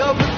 government.